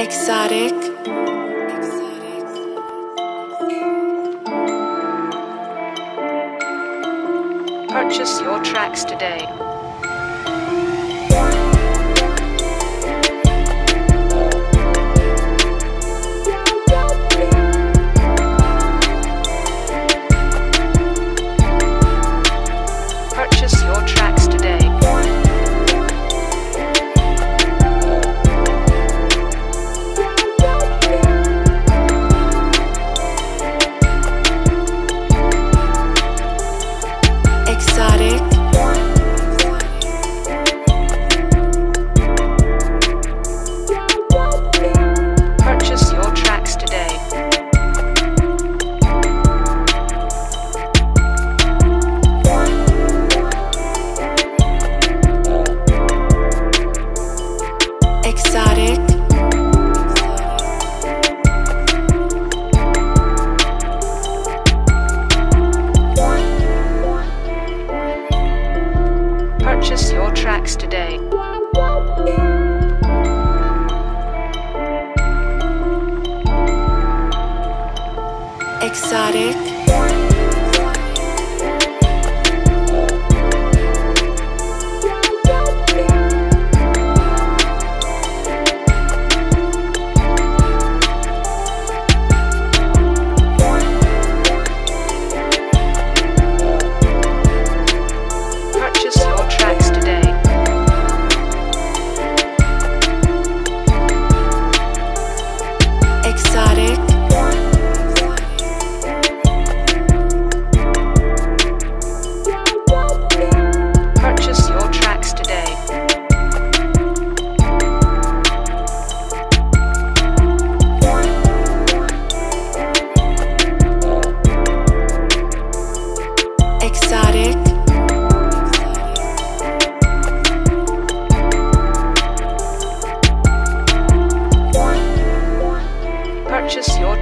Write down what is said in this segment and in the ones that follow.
Exotic. Purchase your tracks today. topics today. Exotic.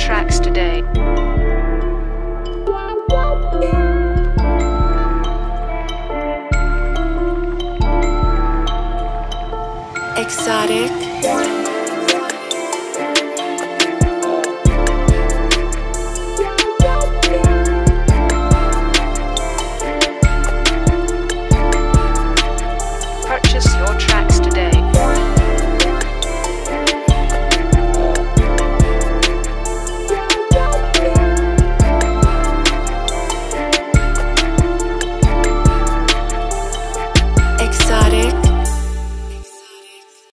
tracks today. Exotic.